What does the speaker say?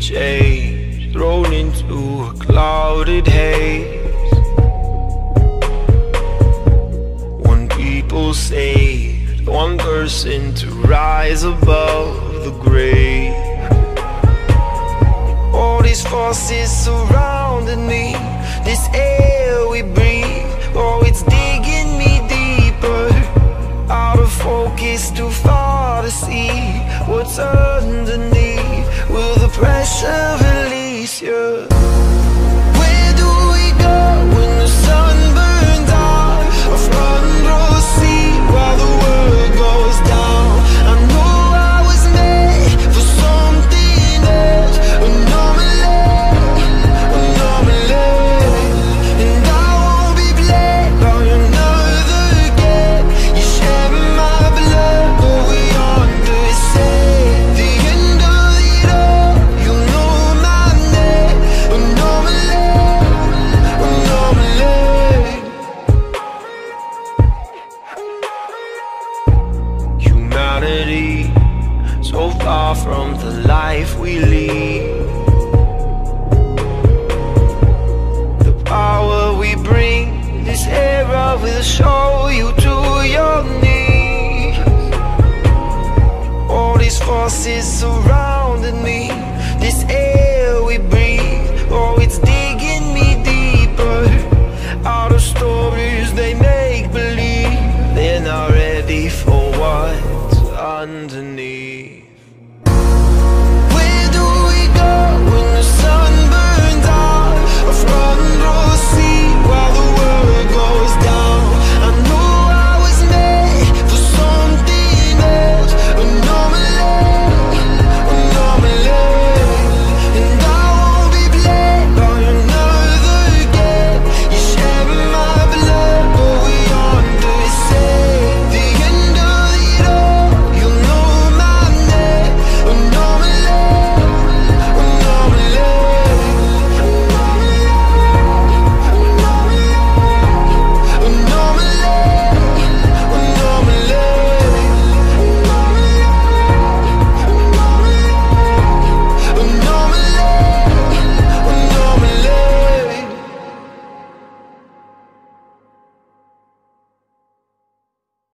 Thrown into a clouded haze. One people saved One person to rise above the grave. All these forces surrounding me This air we breathe. Oh, it's digging me deeper Out of focus, too far to see What's underneath. Will the pressure release you? Humanity, so far from the life we lead. The power we bring, this era will show you to your knees. All these forces surrounding me,